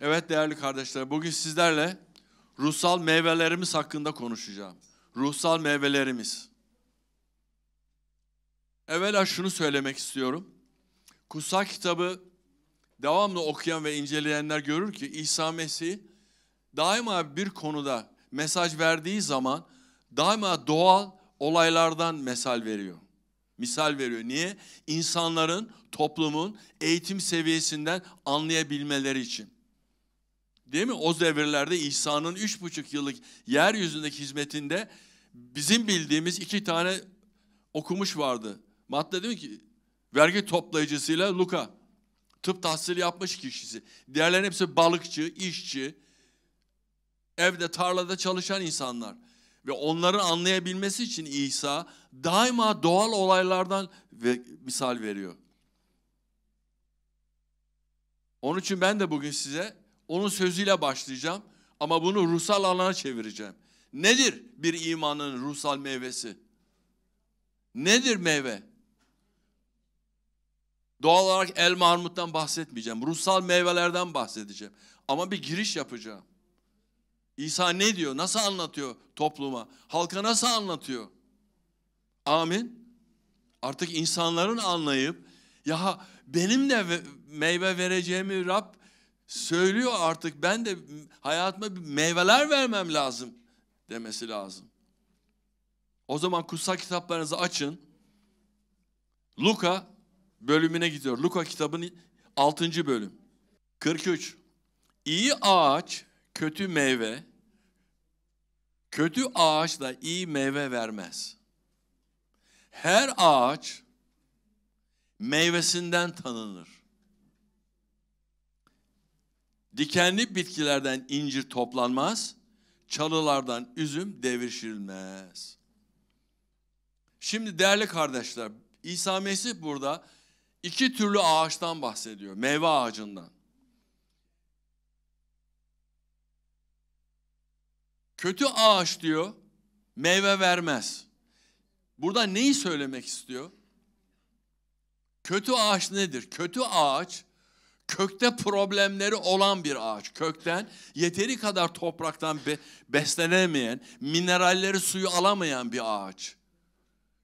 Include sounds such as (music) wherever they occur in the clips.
Evet değerli kardeşler, bugün sizlerle ruhsal meyvelerimiz hakkında konuşacağım. Ruhsal meyvelerimiz. Evvela şunu söylemek istiyorum. Kutsal kitabı devamlı okuyan ve inceleyenler görür ki İsa Mesih daima bir konuda mesaj verdiği zaman daima doğal olaylardan mesal veriyor. Misal veriyor. Niye? İnsanların, toplumun eğitim seviyesinden anlayabilmeleri için. Değil mi? O devirlerde İsa'nın üç buçuk yıllık yeryüzündeki hizmetinde bizim bildiğimiz iki tane okumuş vardı. Matta diyor ki vergi toplayıcısıyla Luka. Tıp tahsili yapmış kişisi. Diğerlerin hepsi balıkçı, işçi, evde, tarlada çalışan insanlar. Ve onların anlayabilmesi için İsa daima doğal olaylardan ve misal veriyor. Onun için ben de bugün size onun sözüyle başlayacağım ama bunu ruhsal alana çevireceğim. Nedir bir imanın ruhsal meyvesi? Nedir meyve? Doğal olarak elma armuttan bahsetmeyeceğim. Ruhsal meyvelerden bahsedeceğim. Ama bir giriş yapacağım. İsa ne diyor? Nasıl anlatıyor topluma? Halka nasıl anlatıyor? Amin. Artık insanların anlayıp ya benim de meyve vereceğimi Rab söylüyor artık. Ben de hayatıma meyveler vermem lazım demesi lazım. O zaman kutsal kitaplarınızı açın. Luka bölümüne gidiyor. Luka kitabının 6. bölüm. 43. İyi ağaç kötü meyve, kötü ağaç da iyi meyve vermez. Her ağaç meyvesinden tanınır. Dikenli bitkilerden incir toplanmaz, çalılardan üzüm devrişilmez. Şimdi değerli kardeşler, İsa Mesih burada iki türlü ağaçtan bahsediyor, meyve ağacından. Kötü ağaç diyor, meyve vermez. Burada neyi söylemek istiyor? Kötü ağaç nedir? Kötü ağaç kökte problemleri olan bir ağaç. Kökten yeteri kadar topraktan be, beslenemeyen, mineralleri suyu alamayan bir ağaç.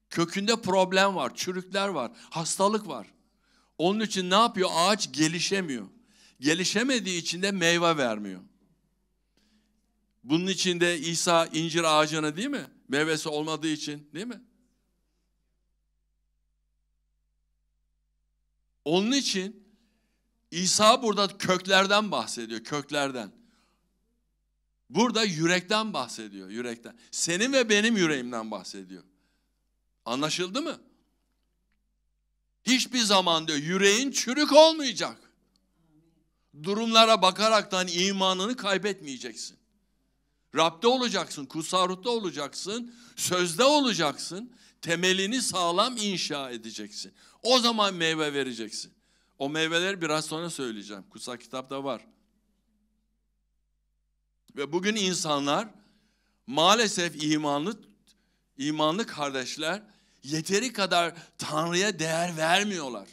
Kökünde problem var, çürükler var, hastalık var. Onun için ne yapıyor? Ağaç gelişemiyor. Gelişemediği için de meyve vermiyor. Bunun için de İsa incir ağacını değil mi? Meyvesi olmadığı için değil mi? Onun için İsa burada köklerden bahsediyor, köklerden. Burada yürekten bahsediyor, yürekten. Senin ve benim yüreğimden bahsediyor. Anlaşıldı mı? Hiçbir zaman diyor yüreğin çürük olmayacak. Durumlara bakaraktan imanını kaybetmeyeceksin. Rab'de olacaksın, kutsal olacaksın, sözde olacaksın. Temelini sağlam inşa edeceksin. O zaman meyve vereceksin. O meyveleri biraz sonra söyleyeceğim. Kutsal kitapta var. Ve bugün insanlar maalesef imanlı imanlı kardeşler yeteri kadar Tanrı'ya değer vermiyorlar.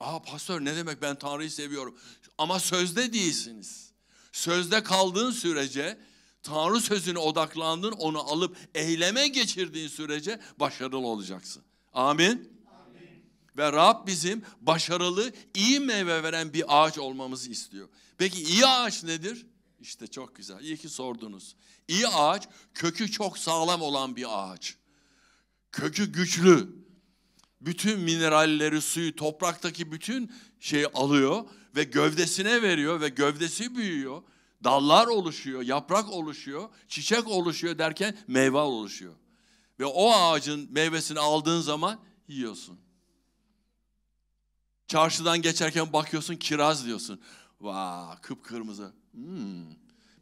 Aa pastör ne demek ben Tanrı'yı seviyorum. Ama sözde değilsiniz. Sözde kaldığın sürece Tanrı sözüne odaklandın, onu alıp eyleme geçirdiğin sürece başarılı olacaksın. Amin. Ve Rab bizim başarılı, iyi meyve veren bir ağaç olmamızı istiyor. Peki iyi ağaç nedir? İşte çok güzel. İyi ki sordunuz. İyi ağaç kökü çok sağlam olan bir ağaç. Kökü güçlü. Bütün mineralleri, suyu, topraktaki bütün şeyi alıyor ve gövdesine veriyor ve gövdesi büyüyor. Dallar oluşuyor, yaprak oluşuyor, çiçek oluşuyor derken meyve oluşuyor. Ve o ağacın meyvesini aldığın zaman yiyorsun. Çarşıdan geçerken bakıyorsun kiraz diyorsun. Vaa kıpkırmızı. Hmm.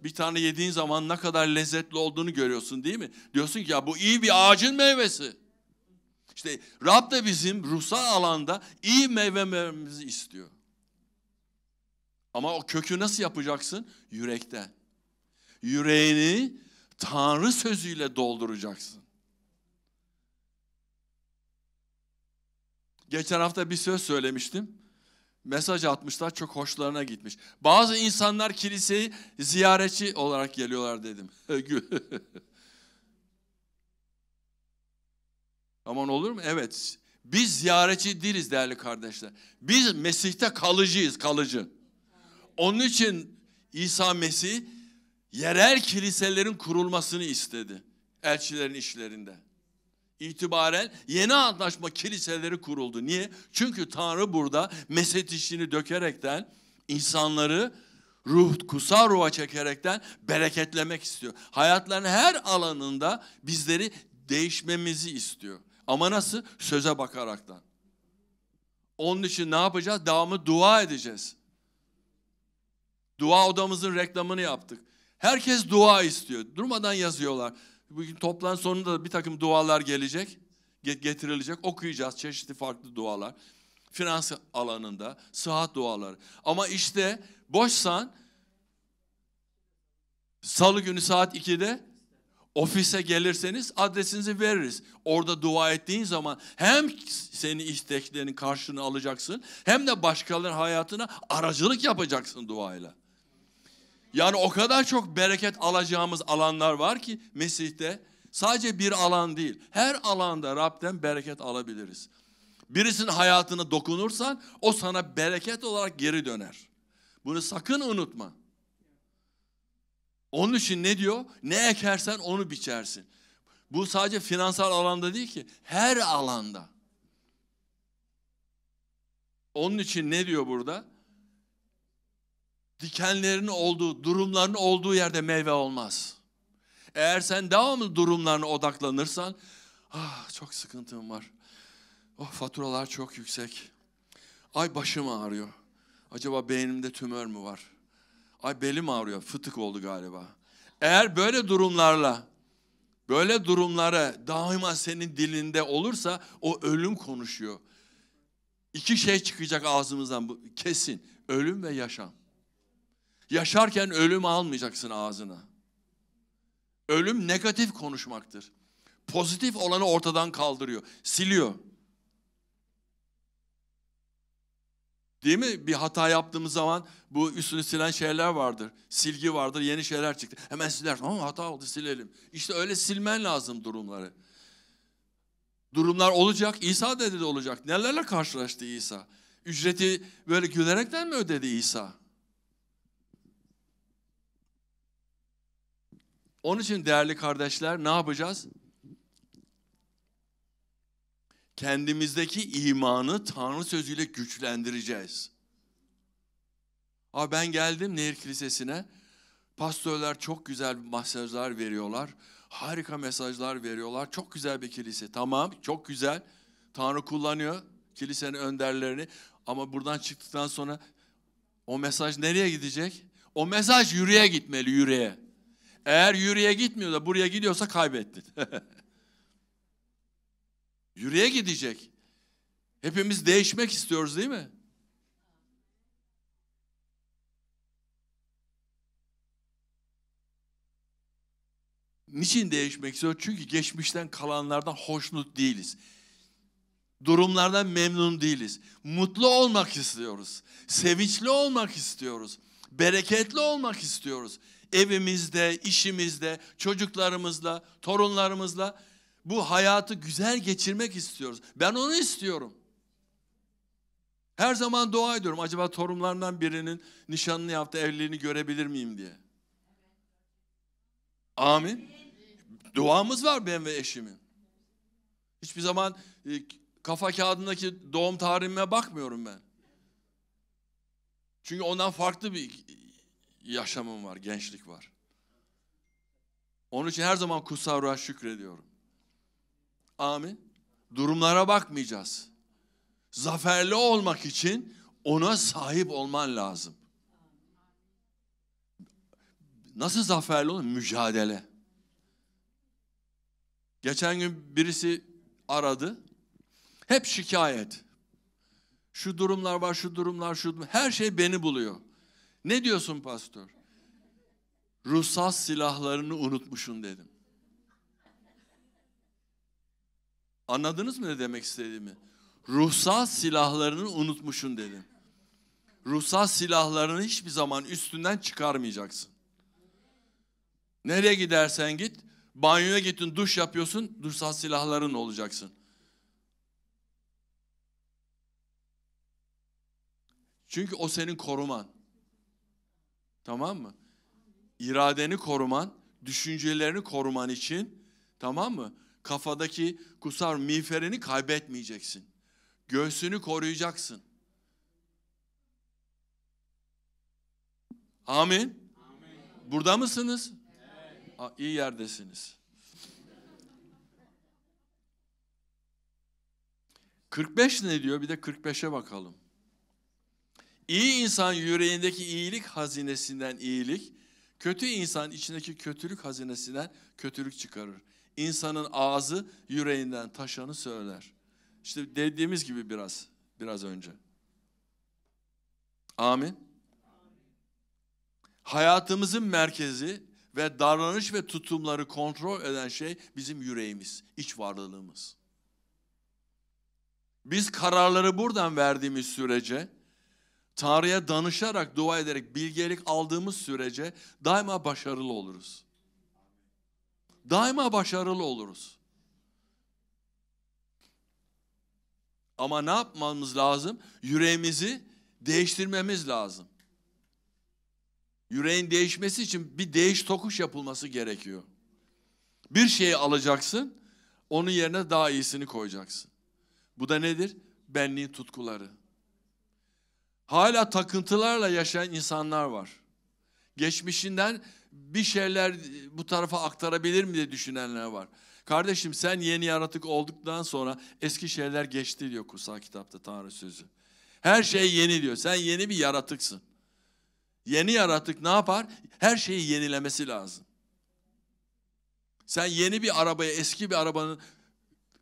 Bir tane yediğin zaman ne kadar lezzetli olduğunu görüyorsun değil mi? Diyorsun ki ya bu iyi bir ağacın meyvesi. İşte Rab da bizim ruhsal alanda iyi meyve vermemizi istiyor. Ama o kökü nasıl yapacaksın? Yürekten. Yüreğini Tanrı sözüyle dolduracaksın. Geçen hafta bir söz söylemiştim. mesaj atmışlar çok hoşlarına gitmiş. Bazı insanlar kiliseyi ziyaretçi olarak geliyorlar dedim. (laughs) Aman olur mu? Evet. Biz ziyaretçi değiliz değerli kardeşler. Biz Mesih'te kalıcıyız, kalıcı. Onun için İsa Mesih yerel kiliselerin kurulmasını istedi. Elçilerin işlerinde. İtibaren yeni antlaşma kiliseleri kuruldu. Niye? Çünkü Tanrı burada meset işini dökerekten insanları ruh, kutsal ruha çekerekten bereketlemek istiyor. Hayatların her alanında bizleri değişmemizi istiyor. Ama nasıl? Söze bakaraktan. Onun için ne yapacağız? Devamlı dua edeceğiz. Dua odamızın reklamını yaptık. Herkes dua istiyor. Durmadan yazıyorlar. Bugün toplantı sonunda da bir takım dualar gelecek. Getirilecek. Okuyacağız çeşitli farklı dualar. Finans alanında, sıhhat duaları. Ama işte boşsan salı günü saat 2'de ofise gelirseniz adresinizi veririz. Orada dua ettiğin zaman hem senin isteklerinin karşılığını alacaksın hem de başkalarının hayatına aracılık yapacaksın duayla. Yani o kadar çok bereket alacağımız alanlar var ki Mesih'te sadece bir alan değil. Her alanda Rab'den bereket alabiliriz. Birisinin hayatına dokunursan o sana bereket olarak geri döner. Bunu sakın unutma. Onun için ne diyor? Ne ekersen onu biçersin. Bu sadece finansal alanda değil ki, her alanda. Onun için ne diyor burada? Dikenlerin olduğu, durumların olduğu yerde meyve olmaz. Eğer sen devamlı durumlarına odaklanırsan, ah çok sıkıntım var. Oh faturalar çok yüksek. Ay başım ağrıyor. Acaba beynimde tümör mü var? Ay belim ağrıyor, fıtık oldu galiba. Eğer böyle durumlarla, böyle durumlara daima senin dilinde olursa o ölüm konuşuyor. İki şey çıkacak ağzımızdan bu kesin. Ölüm ve yaşam. Yaşarken ölüm almayacaksın ağzına. Ölüm negatif konuşmaktır. Pozitif olanı ortadan kaldırıyor, siliyor. Değil mi? Bir hata yaptığımız zaman bu üstünü silen şeyler vardır. Silgi vardır, yeni şeyler çıktı. Hemen siler. Ama hata oldu silelim. İşte öyle silmen lazım durumları. Durumlar olacak. İsa dedi de olacak. Nelerle karşılaştı İsa? Ücreti böyle gülerekten mi ödedi İsa? Onun için değerli kardeşler ne yapacağız? kendimizdeki imanı Tanrı sözüyle güçlendireceğiz. Abi ben geldim Nehir Kilisesi'ne. Pastörler çok güzel mesajlar veriyorlar. Harika mesajlar veriyorlar. Çok güzel bir kilise. Tamam, çok güzel. Tanrı kullanıyor kilisenin önderlerini. Ama buradan çıktıktan sonra o mesaj nereye gidecek? O mesaj yüreğe gitmeli, yüreğe. Eğer yüreğe gitmiyor da buraya gidiyorsa kaybettin. (laughs) Yüreğe gidecek. Hepimiz değişmek istiyoruz değil mi? Niçin değişmek istiyor? Çünkü geçmişten kalanlardan hoşnut değiliz. Durumlardan memnun değiliz. Mutlu olmak istiyoruz. Sevinçli olmak istiyoruz. Bereketli olmak istiyoruz. Evimizde, işimizde, çocuklarımızla, torunlarımızla bu hayatı güzel geçirmek istiyoruz. Ben onu istiyorum. Her zaman dua ediyorum. Acaba torunlarından birinin nişanını yaptı, evliliğini görebilir miyim diye. Amin. Duamız var ben ve eşimin. Hiçbir zaman e, kafa kağıdındaki doğum tarihime bakmıyorum ben. Çünkü ondan farklı bir yaşamım var, gençlik var. Onun için her zaman kutsal ruha şükrediyorum. Amin. Durumlara bakmayacağız. Zaferli olmak için ona sahip olman lazım. Nasıl zaferli olur? Mücadele. Geçen gün birisi aradı. Hep şikayet. Şu durumlar var, şu durumlar, şu. Her şey beni buluyor. Ne diyorsun pastör? Ruhsal silahlarını unutmuşsun dedim. Anladınız mı ne demek istediğimi? Ruhsal silahlarını unutmuşsun dedim. ruhsal silahlarını hiçbir zaman üstünden çıkarmayacaksın. Nereye gidersen git, banyoya gittin, duş yapıyorsun, ruhsal silahların olacaksın. Çünkü o senin koruman. Tamam mı? İradeni koruman, düşüncelerini koruman için tamam mı? Kafadaki kusar miğferini kaybetmeyeceksin. Göğsünü koruyacaksın. Amin. Amin. Burada mısınız? Evet. İyi yerdesiniz. 45 ne diyor? Bir de 45'e bakalım. İyi insan yüreğindeki iyilik hazinesinden iyilik, kötü insan içindeki kötülük hazinesinden kötülük çıkarır. İnsanın ağzı yüreğinden taşanı söyler. İşte dediğimiz gibi biraz, biraz önce. Amin. Hayatımızın merkezi ve davranış ve tutumları kontrol eden şey bizim yüreğimiz, iç varlığımız. Biz kararları buradan verdiğimiz sürece Tanrı'ya danışarak, dua ederek, bilgelik aldığımız sürece daima başarılı oluruz. Daima başarılı oluruz. Ama ne yapmamız lazım? Yüreğimizi değiştirmemiz lazım. Yüreğin değişmesi için bir değiş tokuş yapılması gerekiyor. Bir şeyi alacaksın, onun yerine daha iyisini koyacaksın. Bu da nedir? Benliğin tutkuları. Hala takıntılarla yaşayan insanlar var. Geçmişinden bir şeyler bu tarafa aktarabilir mi diye düşünenler var. Kardeşim sen yeni yaratık olduktan sonra eski şeyler geçti diyor kutsal kitapta Tanrı sözü. Her şey yeni diyor. Sen yeni bir yaratıksın. Yeni yaratık ne yapar? Her şeyi yenilemesi lazım. Sen yeni bir arabaya eski bir arabanın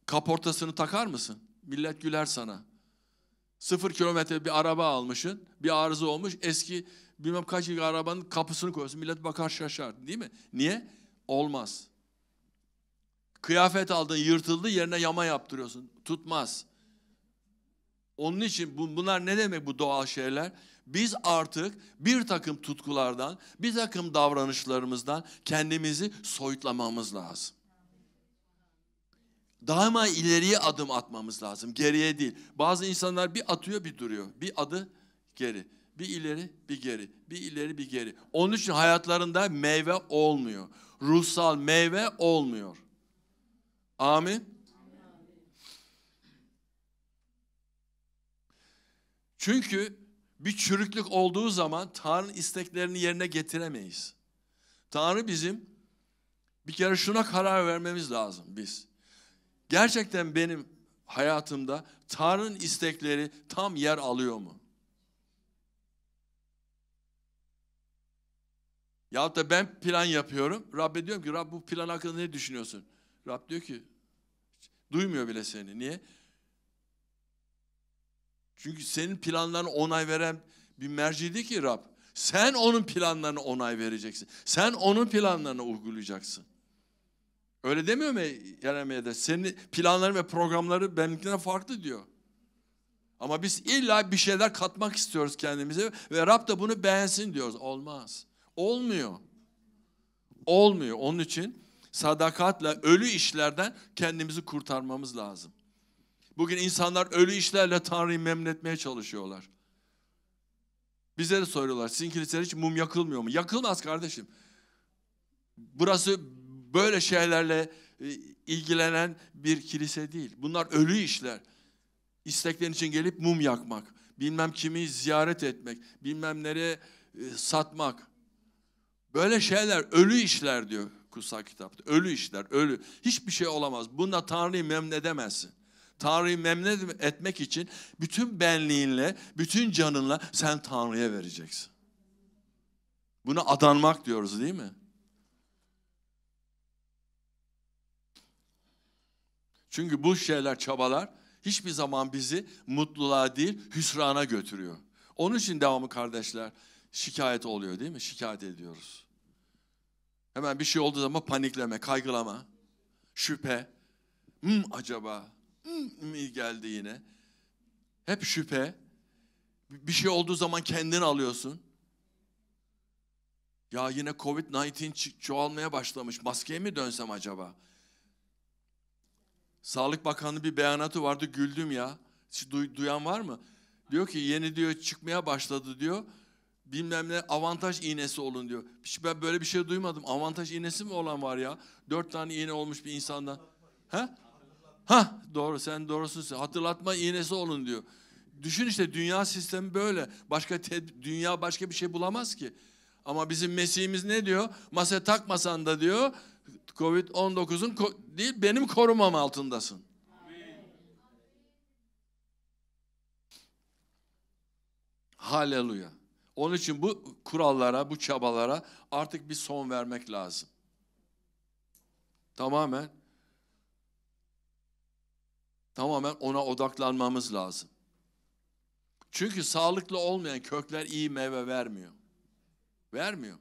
kaportasını takar mısın? Millet güler sana. Sıfır kilometre bir araba almışsın. Bir arıza olmuş. Eski bilmem kaç yıl arabanın kapısını koyuyorsun. Millet bakar şaşar. Değil mi? Niye? Olmaz. Kıyafet aldın yırtıldı yerine yama yaptırıyorsun. Tutmaz. Onun için bunlar ne demek bu doğal şeyler? Biz artık bir takım tutkulardan, bir takım davranışlarımızdan kendimizi soyutlamamız lazım daima ileriye adım atmamız lazım. Geriye değil. Bazı insanlar bir atıyor bir duruyor. Bir adı geri. Bir ileri bir geri. Bir ileri bir geri. Onun için hayatlarında meyve olmuyor. Ruhsal meyve olmuyor. Amin. Çünkü bir çürüklük olduğu zaman Tanrı'nın isteklerini yerine getiremeyiz. Tanrı bizim bir kere şuna karar vermemiz lazım biz gerçekten benim hayatımda Tanrı'nın istekleri tam yer alıyor mu? Ya da ben plan yapıyorum. Rab'be diyorum ki Rab bu plan hakkında ne düşünüyorsun? Rab diyor ki duymuyor bile seni. Niye? Çünkü senin planlarına onay veren bir merci değil ki Rab. Sen onun planlarına onay vereceksin. Sen onun planlarını uygulayacaksın. Öyle demiyor mu Yeremiye'de? Senin planların ve programları benimkinden farklı diyor. Ama biz illa bir şeyler katmak istiyoruz kendimize ve Rab da bunu beğensin diyoruz. Olmaz. Olmuyor. Olmuyor. Onun için sadakatle ölü işlerden kendimizi kurtarmamız lazım. Bugün insanlar ölü işlerle Tanrı'yı memnun etmeye çalışıyorlar. Bize de soruyorlar. Sizin kiliseler hiç mum yakılmıyor mu? Yakılmaz kardeşim. Burası böyle şeylerle e, ilgilenen bir kilise değil. Bunlar ölü işler. İsteklerin için gelip mum yakmak, bilmem kimi ziyaret etmek, bilmem nereye e, satmak. Böyle şeyler ölü işler diyor kutsal kitapta. Ölü işler, ölü. Hiçbir şey olamaz. Bunda Tanrı'yı memnun edemezsin. Tanrı'yı memnun etmek için bütün benliğinle, bütün canınla sen Tanrı'ya vereceksin. Buna adanmak diyoruz değil mi? Çünkü bu şeyler, çabalar hiçbir zaman bizi mutluluğa değil, hüsrana götürüyor. Onun için devamı kardeşler şikayet oluyor değil mi? Şikayet ediyoruz. Hemen bir şey olduğu zaman panikleme, kaygılama, şüphe. Hmm, acaba hmm, mi geldi yine? Hep şüphe. Bir şey olduğu zaman kendin alıyorsun. Ya yine Covid-19 çoğalmaya başlamış. Maskeye mi dönsem acaba? Sağlık Bakanı bir beyanatı vardı güldüm ya. Duyan var mı? Diyor ki yeni diyor çıkmaya başladı diyor. Bilmem ne avantaj iğnesi olun diyor. Hiç ben böyle bir şey duymadım. Avantaj iğnesi mi olan var ya? Dört tane iğne olmuş bir insandan. Ha? Ha doğru sen doğrusun. Hatırlatma iğnesi olun diyor. Düşün işte dünya sistemi böyle. Başka dünya başka bir şey bulamaz ki. Ama bizim Mesih'imiz ne diyor? Masa takmasan da diyor Covid-19'un değil benim korumam altındasın. Haleluya. Onun için bu kurallara, bu çabalara artık bir son vermek lazım. Tamamen tamamen ona odaklanmamız lazım. Çünkü sağlıklı olmayan kökler iyi meyve vermiyor. Vermiyor.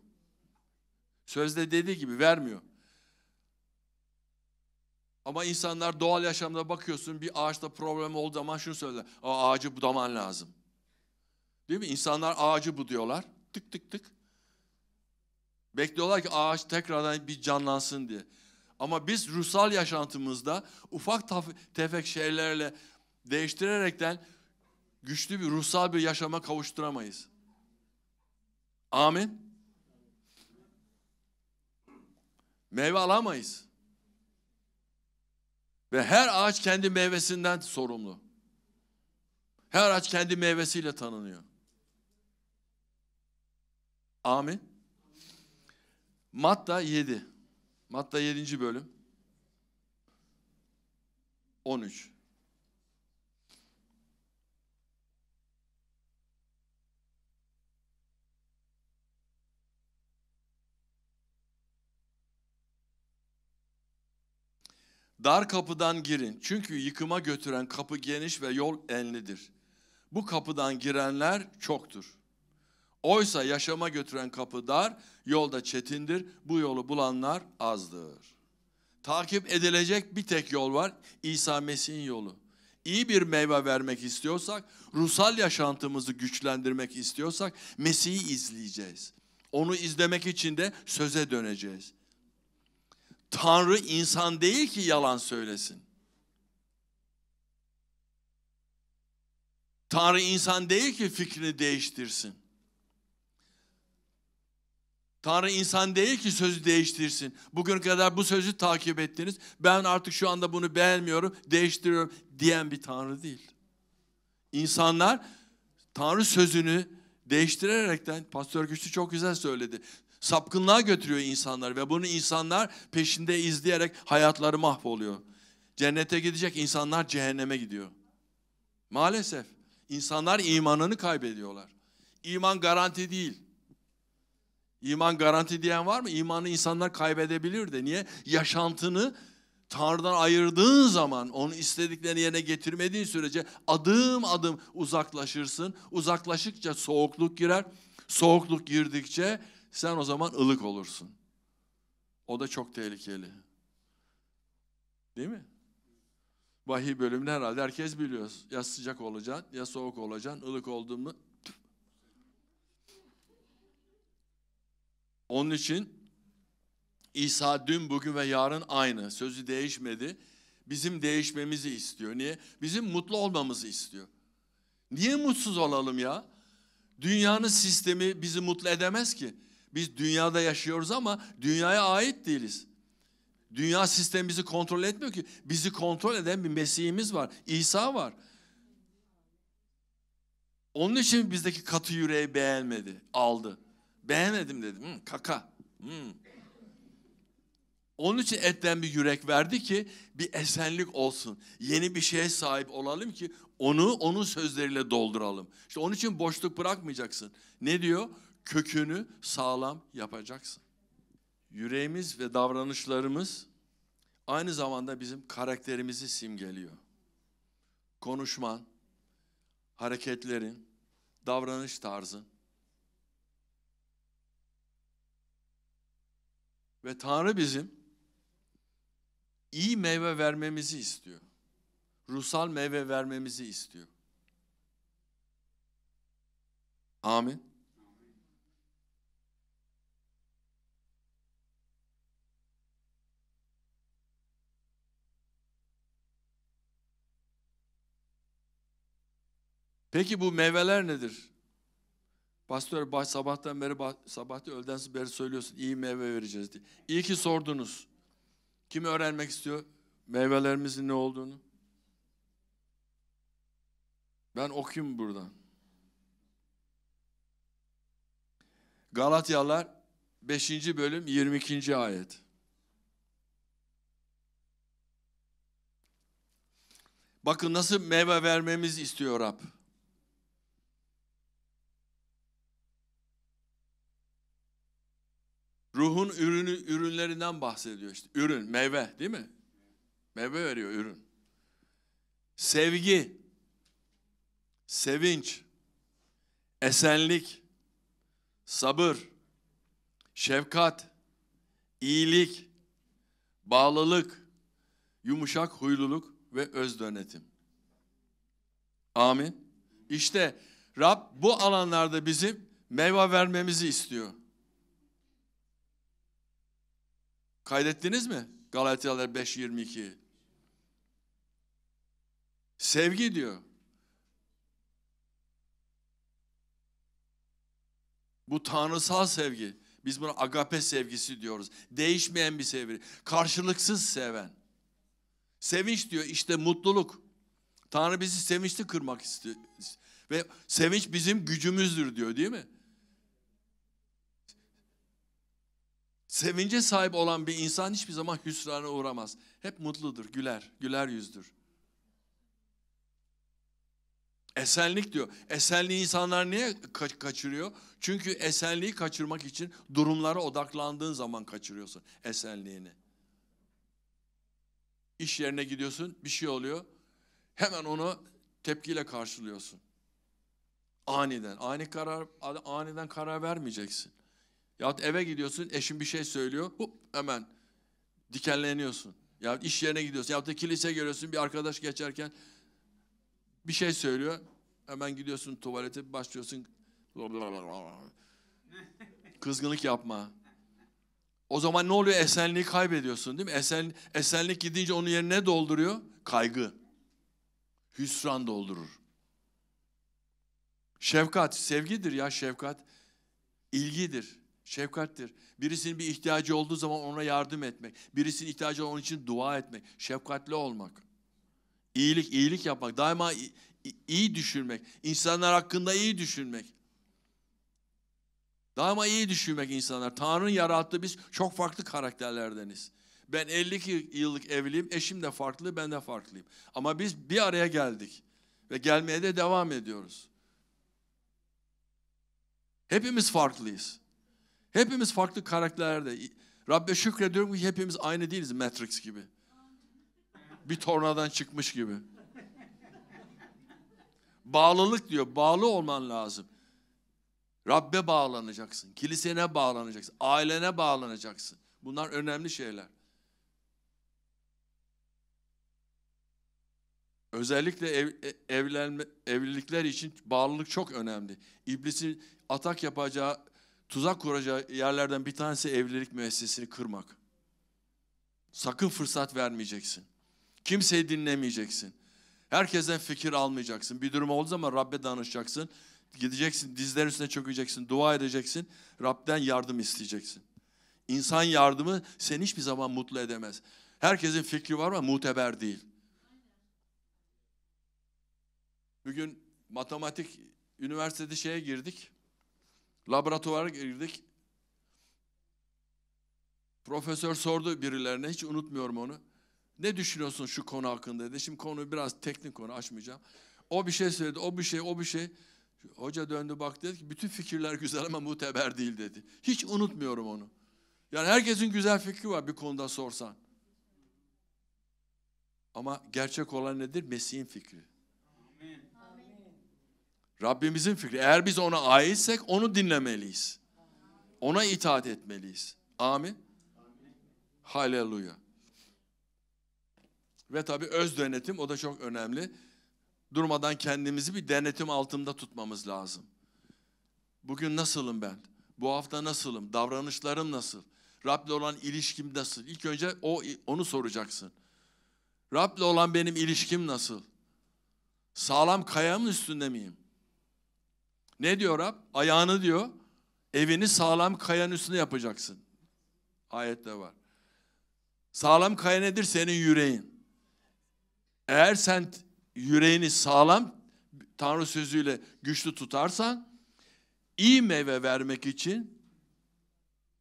Sözde dediği gibi vermiyor. Ama insanlar doğal yaşamda bakıyorsun bir ağaçta problem olduğu zaman şunu söyler. Ağacı budaman lazım. Değil mi? İnsanlar ağacı buduyorlar. Tık tık tık. Bekliyorlar ki ağaç tekrardan bir canlansın diye. Ama biz ruhsal yaşantımızda ufak tefek şeylerle değiştirerekten güçlü bir ruhsal bir yaşama kavuşturamayız. Amin. Meyve alamayız. Ve her ağaç kendi meyvesinden sorumlu. Her ağaç kendi meyvesiyle tanınıyor. Amin. Matta 7. Matta 7. bölüm. 13. Dar kapıdan girin. Çünkü yıkıma götüren kapı geniş ve yol enlidir. Bu kapıdan girenler çoktur. Oysa yaşama götüren kapı dar, yolda çetindir. Bu yolu bulanlar azdır. Takip edilecek bir tek yol var. İsa Mesih'in yolu. İyi bir meyve vermek istiyorsak, ruhsal yaşantımızı güçlendirmek istiyorsak Mesih'i izleyeceğiz. Onu izlemek için de söze döneceğiz. Tanrı insan değil ki yalan söylesin. Tanrı insan değil ki fikrini değiştirsin. Tanrı insan değil ki sözü değiştirsin. Bugün kadar bu sözü takip ettiniz. Ben artık şu anda bunu beğenmiyorum, değiştiriyorum diyen bir Tanrı değil. İnsanlar Tanrı sözünü değiştirerekten, Pastör Güçlü çok güzel söyledi. Sapkınlığa götürüyor insanlar ve bunu insanlar peşinde izleyerek hayatları mahvoluyor. Cennete gidecek insanlar cehenneme gidiyor. Maalesef insanlar imanını kaybediyorlar. İman garanti değil. İman garanti diyen var mı? İmanı insanlar kaybedebilir de. Niye? Yaşantını Tanrı'dan ayırdığın zaman, onun istediklerini yerine getirmediğin sürece adım adım uzaklaşırsın. Uzaklaştıkça soğukluk girer. Soğukluk girdikçe sen o zaman ılık olursun. O da çok tehlikeli. Değil mi? Vahiy bölümünü herhalde herkes biliyor. Ya sıcak olacaksın ya soğuk olacaksın. ılık oldun mu Onun için İsa dün, bugün ve yarın aynı. Sözü değişmedi. Bizim değişmemizi istiyor. Niye? Bizim mutlu olmamızı istiyor. Niye mutsuz olalım ya? Dünyanın sistemi bizi mutlu edemez ki. Biz dünyada yaşıyoruz ama dünyaya ait değiliz. Dünya sistemi bizi kontrol etmiyor ki. Bizi kontrol eden bir Mesih'imiz var. İsa var. Onun için bizdeki katı yüreği beğenmedi, aldı. Beğenmedim dedim. Hmm, kaka. Hmm. Onun için etten bir yürek verdi ki bir esenlik olsun. Yeni bir şeye sahip olalım ki onu onun sözleriyle dolduralım. İşte onun için boşluk bırakmayacaksın. Ne diyor? Kökünü sağlam yapacaksın. Yüreğimiz ve davranışlarımız aynı zamanda bizim karakterimizi simgeliyor. Konuşman, hareketlerin, davranış tarzın Ve Tanrı bizim iyi meyve vermemizi istiyor. Ruhsal meyve vermemizi istiyor. Amin. Peki bu meyveler nedir? Pastör sabahtan beri sabahta öğleden beri söylüyorsun iyi meyve vereceğiz diye. İyi ki sordunuz. Kim öğrenmek istiyor meyvelerimizin ne olduğunu? Ben okuyayım buradan. Galatyalar 5. bölüm 22. ayet. Bakın nasıl meyve vermemizi istiyor Rab. Ruhun ürünü ürünlerinden bahsediyor işte. Ürün, meyve değil mi? Meyve veriyor ürün. Sevgi, sevinç, esenlik, sabır, şefkat, iyilik, bağlılık, yumuşak huyluluk ve öz yönetim. Amin. İşte Rab bu alanlarda bizim meyve vermemizi istiyor. Kaydettiniz mi? Galatyalar 5.22. Sevgi diyor. Bu tanrısal sevgi. Biz buna agape sevgisi diyoruz. Değişmeyen bir sevgi. Karşılıksız seven. Sevinç diyor işte mutluluk. Tanrı bizi sevinçli kırmak istiyor. Ve sevinç bizim gücümüzdür diyor değil mi? Sevince sahip olan bir insan hiçbir zaman hüsrana uğramaz. Hep mutludur, güler, güler yüzdür. Esenlik diyor. Esenliği insanlar niye kaçırıyor? Çünkü esenliği kaçırmak için durumlara odaklandığın zaman kaçırıyorsun esenliğini. İş yerine gidiyorsun, bir şey oluyor. Hemen onu tepkiyle karşılıyorsun. Aniden, ani karar, aniden karar vermeyeceksin. Ya eve gidiyorsun, eşin bir şey söylüyor, hop hemen dikenleniyorsun. Ya iş yerine gidiyorsun, ya da kilise görüyorsun, bir arkadaş geçerken bir şey söylüyor, hemen gidiyorsun tuvalete, başlıyorsun kızgınlık yapma. O zaman ne oluyor? Esenliği kaybediyorsun değil mi? Esen, esenlik gidince onun yerine ne dolduruyor? Kaygı. Hüsran doldurur. Şefkat, sevgidir ya şefkat. İlgidir. Şefkattir. Birisinin bir ihtiyacı olduğu zaman ona yardım etmek. Birisinin ihtiyacı onun için dua etmek. Şefkatli olmak. İyilik, iyilik yapmak. Daima iyi düşünmek. İnsanlar hakkında iyi düşünmek. Daima iyi düşünmek insanlar. Tanrı'nın yarattığı biz çok farklı karakterlerdeniz. Ben 52 yıllık evliyim, eşim de farklı, ben de farklıyım. Ama biz bir araya geldik ve gelmeye de devam ediyoruz. Hepimiz farklıyız. Hepimiz farklı karakterlerde. Rabbe şükrediyorum ki hepimiz aynı değiliz Matrix gibi. Bir tornadan çıkmış gibi. Bağlılık diyor. Bağlı olman lazım. Rabbe bağlanacaksın. Kilisene bağlanacaksın. Ailene bağlanacaksın. Bunlar önemli şeyler. Özellikle ev, e, evlenme, evlilikler için bağlılık çok önemli. İblisin atak yapacağı tuzak kuracağı yerlerden bir tanesi evlilik müessesesini kırmak. Sakın fırsat vermeyeceksin. Kimseyi dinlemeyeceksin. Herkesten fikir almayacaksın. Bir durum olduğu zaman Rabbe danışacaksın. Gideceksin, dizler üstüne çökeceksin, dua edeceksin. Rab'den yardım isteyeceksin. İnsan yardımı seni hiçbir zaman mutlu edemez. Herkesin fikri var ama muteber değil. Bugün matematik üniversitede şeye girdik. Laboratuvara girdik. Profesör sordu birilerine, hiç unutmuyorum onu. Ne düşünüyorsun şu konu hakkında dedi. Şimdi konu biraz teknik konu açmayacağım. O bir şey söyledi, o bir şey, o bir şey. Hoca döndü baktı dedi ki bütün fikirler güzel ama muteber değil dedi. Hiç unutmuyorum onu. Yani herkesin güzel fikri var bir konuda sorsan. Ama gerçek olan nedir? Mesih'in fikri. Rabbimizin fikri. Eğer biz ona aitsek onu dinlemeliyiz. Ona itaat etmeliyiz. Amin. Haleluya. Ve tabii öz denetim o da çok önemli. Durmadan kendimizi bir denetim altında tutmamız lazım. Bugün nasılım ben? Bu hafta nasılım? Davranışlarım nasıl? Rab'le olan ilişkim nasıl? İlk önce o onu soracaksın. Rab'le olan benim ilişkim nasıl? Sağlam kayanın üstünde miyim? Ne diyor Rab? Ayağını diyor, evini sağlam kayanın üstünde yapacaksın. Ayette var. Sağlam kaya nedir? Senin yüreğin. Eğer sen yüreğini sağlam Tanrı sözüyle güçlü tutarsan iyi meyve vermek için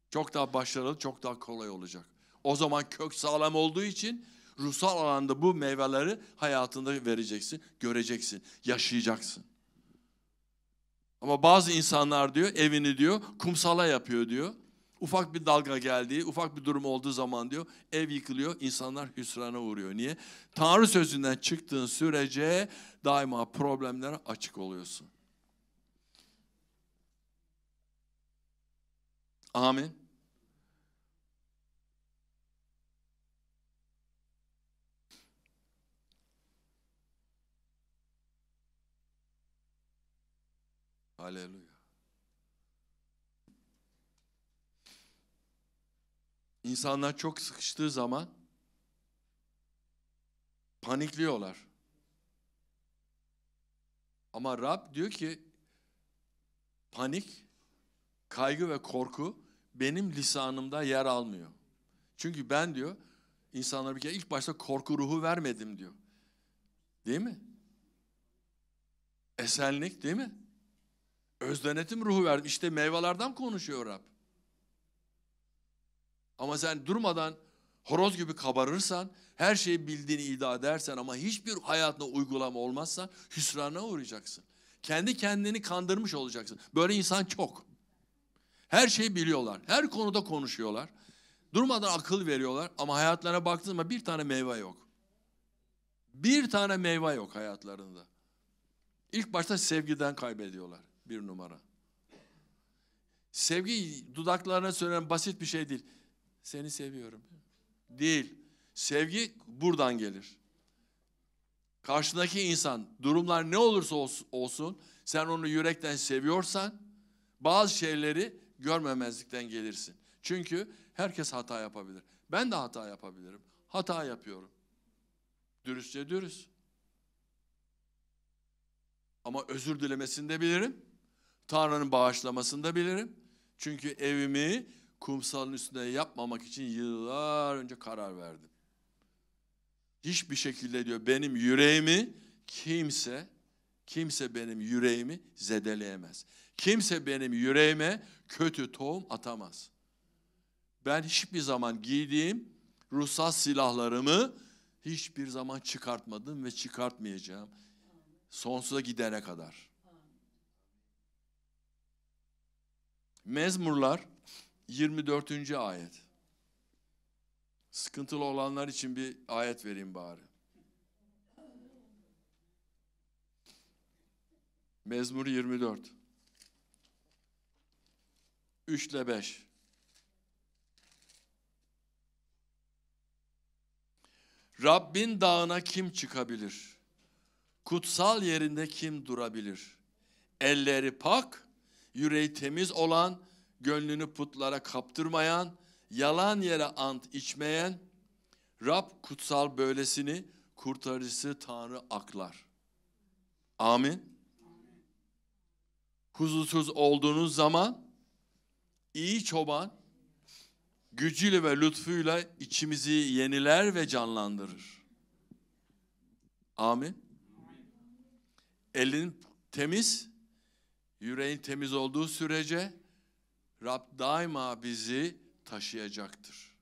çok daha başarılı, çok daha kolay olacak. O zaman kök sağlam olduğu için ruhsal alanda bu meyveleri hayatında vereceksin, göreceksin, yaşayacaksın. Ama bazı insanlar diyor evini diyor kumsala yapıyor diyor. Ufak bir dalga geldiği, ufak bir durum olduğu zaman diyor ev yıkılıyor, insanlar hüsrana uğruyor. Niye? Tanrı sözünden çıktığın sürece daima problemlere açık oluyorsun. Amin. Haleluya. İnsanlar çok sıkıştığı zaman panikliyorlar. Ama Rab diyor ki panik, kaygı ve korku benim lisanımda yer almıyor. Çünkü ben diyor insanlara bir kere ilk başta korku ruhu vermedim diyor. Değil mi? Esenlik değil mi? Özdenetim ruhu verdim. İşte meyvelerden konuşuyor Rab. Ama sen durmadan horoz gibi kabarırsan, her şeyi bildiğini iddia edersen ama hiçbir hayatına uygulama olmazsa hüsrana uğrayacaksın. Kendi kendini kandırmış olacaksın. Böyle insan çok. Her şeyi biliyorlar. Her konuda konuşuyorlar. Durmadan akıl veriyorlar ama hayatlarına baktığın zaman bir tane meyve yok. Bir tane meyve yok hayatlarında. İlk başta sevgiden kaybediyorlar bir numara. Sevgi dudaklarına söylenen basit bir şey değil. Seni seviyorum. Değil. Sevgi buradan gelir. Karşındaki insan durumlar ne olursa olsun sen onu yürekten seviyorsan bazı şeyleri görmemezlikten gelirsin. Çünkü herkes hata yapabilir. Ben de hata yapabilirim. Hata yapıyorum. Dürüstçe dürüst. Ama özür dilemesini de bilirim. Tanrı'nın bağışlamasını da bilirim. Çünkü evimi kumsalın üstünde yapmamak için yıllar önce karar verdim. Hiçbir şekilde diyor benim yüreğimi kimse kimse benim yüreğimi zedeleyemez. Kimse benim yüreğime kötü tohum atamaz. Ben hiçbir zaman giydiğim ruhsal silahlarımı hiçbir zaman çıkartmadım ve çıkartmayacağım. Sonsuza gidene kadar. Mezmurlar 24. ayet. Sıkıntılı olanlar için bir ayet vereyim bari. Mezmur 24. 3 ile 5. Rabbin dağına kim çıkabilir? Kutsal yerinde kim durabilir? Elleri pak, yüreği temiz olan, gönlünü putlara kaptırmayan, yalan yere ant içmeyen, Rab kutsal böylesini kurtarıcısı Tanrı aklar. Amin. Huzursuz olduğunuz zaman iyi çoban gücüyle ve lütfuyla içimizi yeniler ve canlandırır. Amin. Elin temiz, yüreğin temiz olduğu sürece Rab daima bizi taşıyacaktır.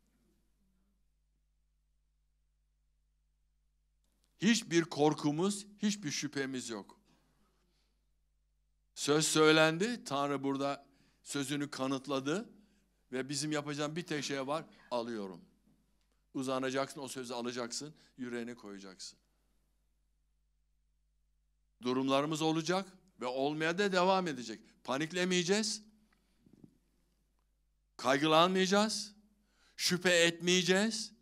Hiçbir korkumuz, hiçbir şüphemiz yok. Söz söylendi, Tanrı burada sözünü kanıtladı ve bizim yapacağım bir tek şey var, alıyorum. Uzanacaksın, o sözü alacaksın, yüreğine koyacaksın. Durumlarımız olacak ve olmaya da devam edecek. Paniklemeyeceğiz. Kaygılanmayacağız. Şüphe etmeyeceğiz.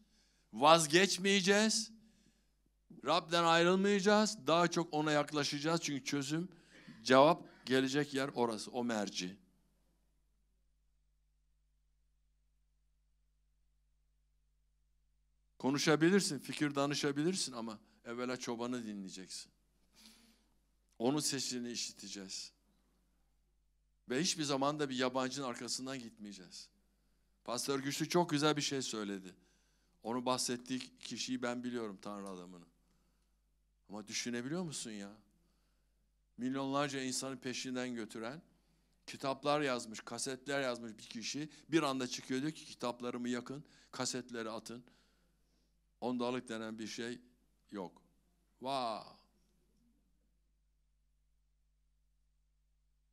Vazgeçmeyeceğiz. Rab'den ayrılmayacağız. Daha çok ona yaklaşacağız. Çünkü çözüm, cevap gelecek yer orası, o merci. Konuşabilirsin, fikir danışabilirsin ama evvela çobanı dinleyeceksin. Onun sesini işiteceğiz. Ve hiçbir zaman da bir yabancının arkasından gitmeyeceğiz. Pastor Güçlü çok güzel bir şey söyledi. Onu bahsettiği kişiyi ben biliyorum Tanrı adamını. Ama düşünebiliyor musun ya? Milyonlarca insanı peşinden götüren, kitaplar yazmış, kasetler yazmış bir kişi bir anda çıkıyor diyor ki kitaplarımı yakın, kasetleri atın. Ondalık denen bir şey yok. Wow.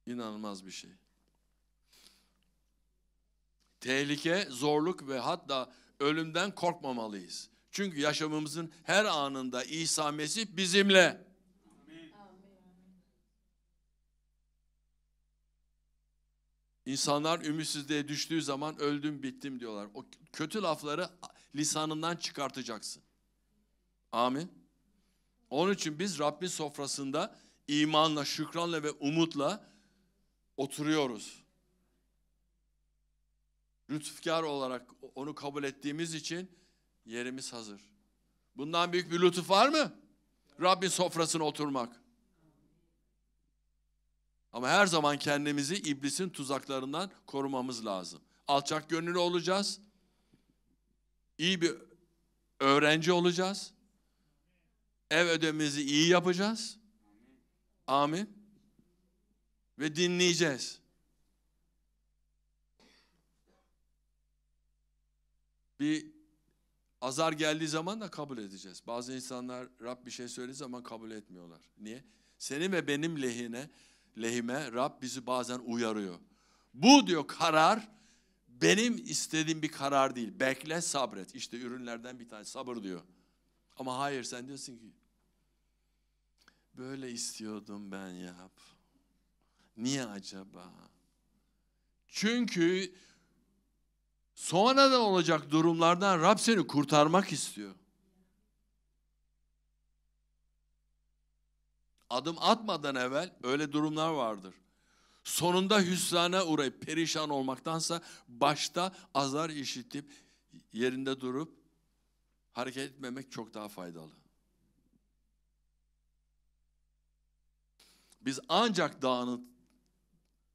İnanılmaz bir şey. Tehlike, zorluk ve hatta ölümden korkmamalıyız. Çünkü yaşamımızın her anında İsa Mesih bizimle. İnsanlar ümitsizliğe düştüğü zaman öldüm bittim diyorlar. O kötü lafları lisanından çıkartacaksın. Amin. Onun için biz Rabbin sofrasında imanla, şükranla ve umutla oturuyoruz. Lütufkar olarak onu kabul ettiğimiz için yerimiz hazır. Bundan büyük bir lütuf var mı? Rabbin sofrasına oturmak. Ama her zaman kendimizi iblisin tuzaklarından korumamız lazım. Alçak gönüllü olacağız. İyi bir öğrenci olacağız. Ev ödememizi iyi yapacağız. Amin. Ve dinleyeceğiz. Bir azar geldiği zaman da kabul edeceğiz. Bazı insanlar Rab bir şey söylediği zaman kabul etmiyorlar. Niye? Senin ve benim lehine, lehime Rab bizi bazen uyarıyor. Bu diyor karar benim istediğim bir karar değil. Bekle sabret. İşte ürünlerden bir tane sabır diyor. Ama hayır sen diyorsun ki böyle istiyordum ben yap. Niye acaba? Çünkü sonradan olacak durumlardan Rab seni kurtarmak istiyor. Adım atmadan evvel öyle durumlar vardır. Sonunda hüsrana uğrayıp perişan olmaktansa başta azar işitip yerinde durup hareket etmemek çok daha faydalı. Biz ancak dağının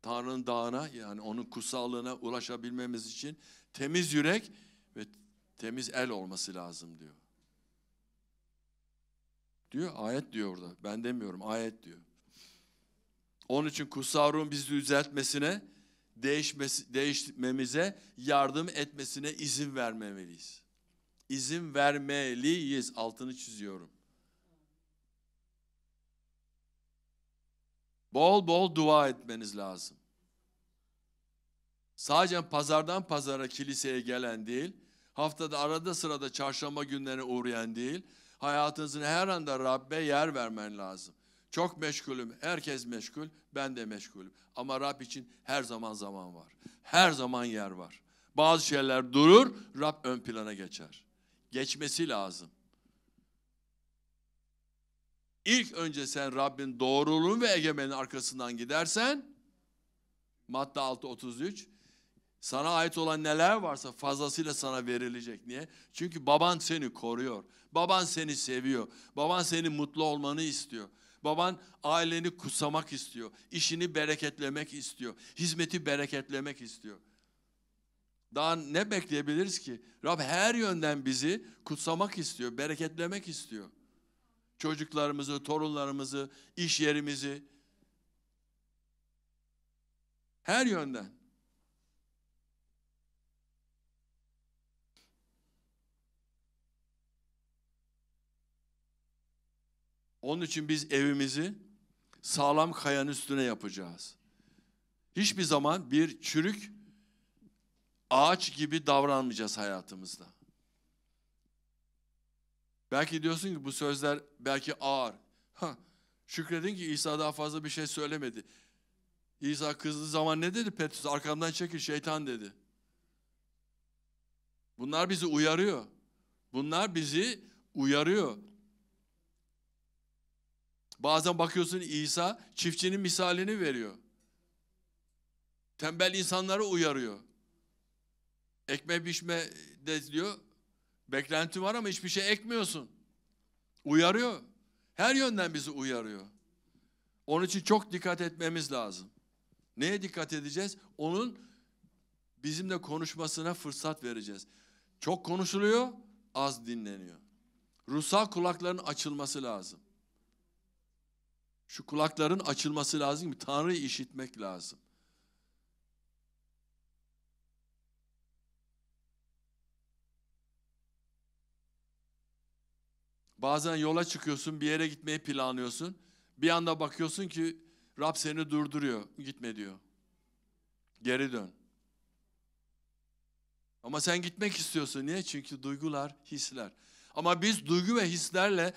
Tanrı'nın dağına yani onun kutsallığına ulaşabilmemiz için temiz yürek ve temiz el olması lazım diyor. Diyor ayet diyor orada. Ben demiyorum ayet diyor. Onun için kutsal ruhun bizi düzeltmesine, değişmesi, değişmemize yardım etmesine izin vermemeliyiz. İzin vermeliyiz. Altını çiziyorum. Bol bol dua etmeniz lazım. Sadece pazardan pazara kiliseye gelen değil, haftada arada sırada çarşamba günlerine uğrayan değil, hayatınızın her anda Rabbe yer vermen lazım. Çok meşgulüm, herkes meşgul, ben de meşgulüm. Ama Rab için her zaman zaman var. Her zaman yer var. Bazı şeyler durur, Rab ön plana geçer. Geçmesi lazım. İlk önce sen Rabbin doğruluğun ve egemenin arkasından gidersen, Matta 6.33, sana ait olan neler varsa fazlasıyla sana verilecek. Niye? Çünkü baban seni koruyor. Baban seni seviyor. Baban senin mutlu olmanı istiyor. Baban aileni kutsamak istiyor. İşini bereketlemek istiyor. Hizmeti bereketlemek istiyor. Daha ne bekleyebiliriz ki? Rab her yönden bizi kutsamak istiyor, bereketlemek istiyor. Çocuklarımızı, torunlarımızı, iş yerimizi. Her yönden. Onun için biz evimizi sağlam kayanın üstüne yapacağız. Hiçbir zaman bir çürük ağaç gibi davranmayacağız hayatımızda. Belki diyorsun ki bu sözler belki ağır. Ha, şükredin ki İsa daha fazla bir şey söylemedi. İsa kızdığı zaman ne dedi Petrus? Arkamdan çekil şeytan dedi. Bunlar bizi uyarıyor. Bunlar bizi uyarıyor. Bazen bakıyorsun İsa çiftçinin misalini veriyor. Tembel insanları uyarıyor. Ekme biçme de diyor. Beklenti var ama hiçbir şey ekmiyorsun. Uyarıyor. Her yönden bizi uyarıyor. Onun için çok dikkat etmemiz lazım. Neye dikkat edeceğiz? Onun bizimle konuşmasına fırsat vereceğiz. Çok konuşuluyor, az dinleniyor. Ruhsal kulakların açılması lazım. Şu kulakların açılması lazım Tanrı'yı işitmek lazım. Bazen yola çıkıyorsun, bir yere gitmeyi planlıyorsun. Bir anda bakıyorsun ki Rab seni durduruyor. Gitme diyor. Geri dön. Ama sen gitmek istiyorsun. Niye? Çünkü duygular, hisler. Ama biz duygu ve hislerle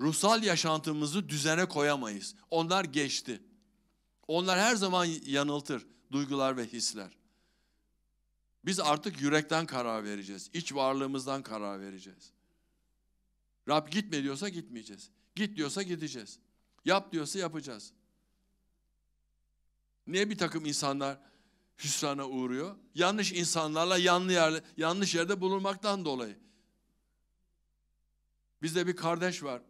ruhsal yaşantımızı düzene koyamayız. Onlar geçti. Onlar her zaman yanıltır. Duygular ve hisler. Biz artık yürekten karar vereceğiz. İç varlığımızdan karar vereceğiz. Rab gitme diyorsa gitmeyeceğiz. Git diyorsa gideceğiz. Yap diyorsa yapacağız. Niye bir takım insanlar hüsrana uğruyor? Yanlış insanlarla yanlış yerde, yanlış yerde bulunmaktan dolayı. Bizde bir kardeş var.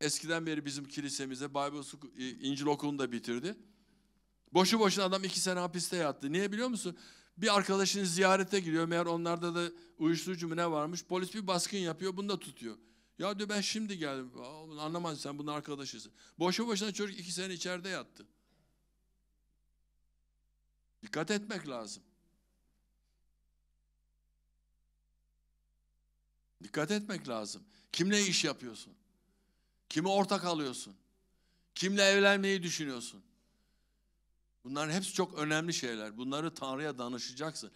Eskiden beri bizim kilisemizde Bible School, e, İncil okulunu da bitirdi. Boşu boşuna adam iki sene hapiste yattı. Niye biliyor musun? Bir arkadaşını ziyarete gidiyor. Meğer onlarda da uyuşturucu mu ne varmış. Polis bir baskın yapıyor. Bunu da tutuyor. Ya diyor ben şimdi geldim. Anlamaz sen bunun arkadaşısın. Boşu boşuna çocuk iki sene içeride yattı. Dikkat etmek lazım. Dikkat etmek lazım. Kimle iş yapıyorsun? Kimi ortak alıyorsun? Kimle evlenmeyi düşünüyorsun? Bunların hepsi çok önemli şeyler. Bunları Tanrı'ya danışacaksın.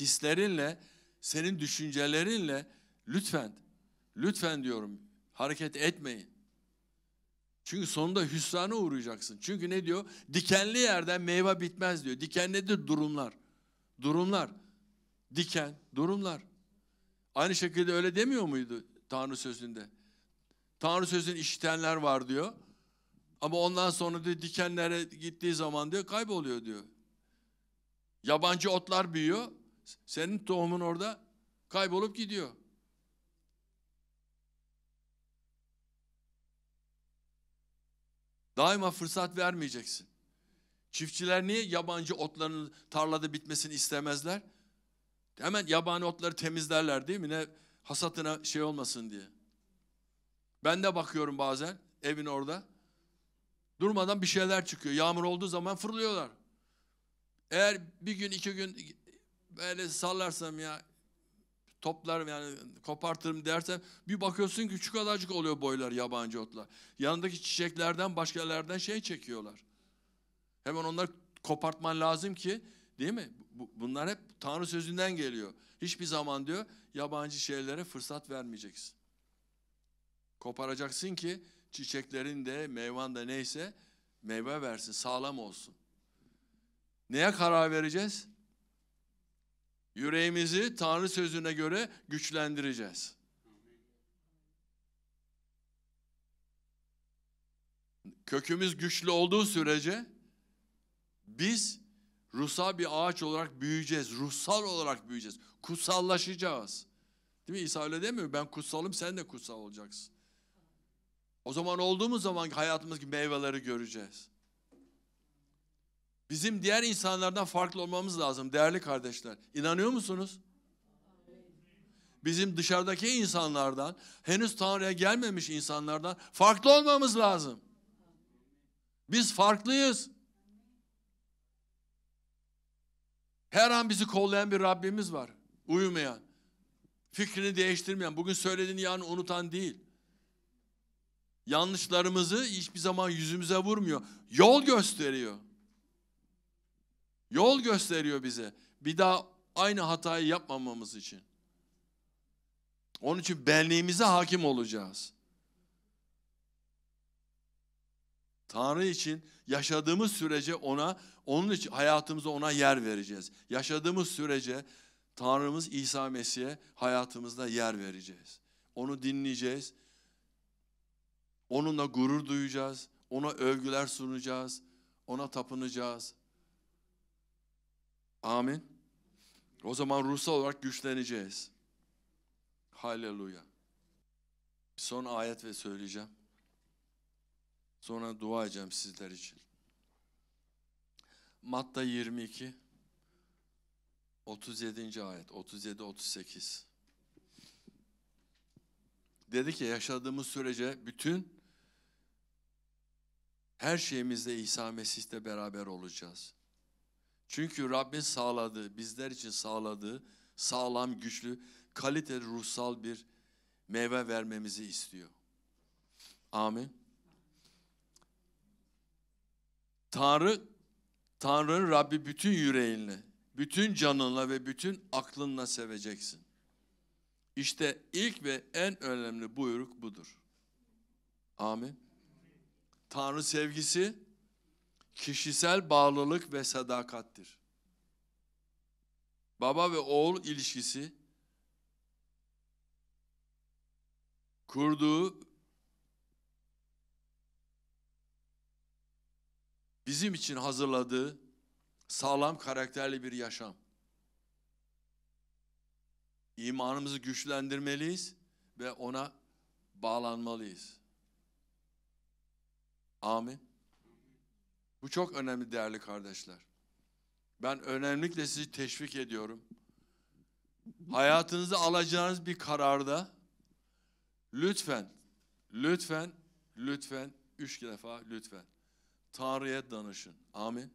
Hislerinle, senin düşüncelerinle lütfen, lütfen diyorum hareket etmeyin. Çünkü sonunda hüsrana uğrayacaksın. Çünkü ne diyor? Dikenli yerden meyve bitmez diyor. Diken nedir? Durumlar. Durumlar. Diken, durumlar. Aynı şekilde öyle demiyor muydu Tanrı sözünde? Tanrı sözünü işitenler var diyor. Ama ondan sonra diyor dikenlere gittiği zaman diyor kayboluyor diyor. Yabancı otlar büyüyor. Senin tohumun orada kaybolup gidiyor. Daima fırsat vermeyeceksin. Çiftçiler niye yabancı otların tarlada bitmesini istemezler? Hemen yabani otları temizlerler değil mi? Ne hasatına şey olmasın diye. Ben de bakıyorum bazen evin orada. Durmadan bir şeyler çıkıyor. Yağmur olduğu zaman fırlıyorlar. Eğer bir gün iki gün böyle sallarsam ya toplarım yani kopartırım dersem bir bakıyorsun ki şu kadarcık oluyor boylar yabancı otlar. Yanındaki çiçeklerden başka yerlerden şey çekiyorlar. Hemen onları kopartman lazım ki değil mi? Bunlar hep Tanrı sözünden geliyor. Hiçbir zaman diyor yabancı şeylere fırsat vermeyeceksin. Koparacaksın ki çiçeklerin de meyvan da neyse meyve versin, sağlam olsun. Neye karar vereceğiz? Yüreğimizi Tanrı sözüne göre güçlendireceğiz. Kökümüz güçlü olduğu sürece biz ruhsal bir ağaç olarak büyüyeceğiz. Ruhsal olarak büyüyeceğiz. Kutsallaşacağız. Değil mi? İsa öyle demiyor. Ben kutsalım sen de kutsal olacaksın. O zaman olduğumuz zaman hayatımızdaki meyveleri göreceğiz. Bizim diğer insanlardan farklı olmamız lazım değerli kardeşler. İnanıyor musunuz? Bizim dışarıdaki insanlardan, henüz Tanrı'ya gelmemiş insanlardan farklı olmamız lazım. Biz farklıyız. Her an bizi kollayan bir Rabbimiz var. Uyumayan, fikrini değiştirmeyen, bugün söylediğini yarın unutan değil. Yanlışlarımızı hiçbir zaman yüzümüze vurmuyor. Yol gösteriyor. Yol gösteriyor bize. Bir daha aynı hatayı yapmamamız için. Onun için benliğimize hakim olacağız. Tanrı için yaşadığımız sürece ona, onun için hayatımızda ona yer vereceğiz. Yaşadığımız sürece Tanrımız İsa Mesih'e hayatımızda yer vereceğiz. Onu dinleyeceğiz. Onunla gurur duyacağız. Ona övgüler sunacağız. Ona tapınacağız. Amin. O zaman ruhsal olarak güçleneceğiz. Haleluya. Son ayet ve söyleyeceğim. Sonra dua edeceğim sizler için. Matta 22 37. ayet 37 38. Dedi ki yaşadığımız sürece bütün her şeyimizde İsa Mesih'le beraber olacağız. Çünkü Rabbin sağladığı, bizler için sağladığı sağlam, güçlü, kaliteli ruhsal bir meyve vermemizi istiyor. Amin. Tanrı, Tanrı'nın Rabbi bütün yüreğinle, bütün canınla ve bütün aklınla seveceksin. İşte ilk ve en önemli buyruk budur. Amin. Tanrı sevgisi kişisel bağlılık ve sadakattir. Baba ve oğul ilişkisi kurduğu bizim için hazırladığı sağlam karakterli bir yaşam. İmanımızı güçlendirmeliyiz ve ona bağlanmalıyız. Amin. Bu çok önemli değerli kardeşler. Ben önemlilikle sizi teşvik ediyorum. Hayatınızda alacağınız bir kararda lütfen, lütfen, lütfen, üç defa lütfen Tanrı'ya danışın. Amin.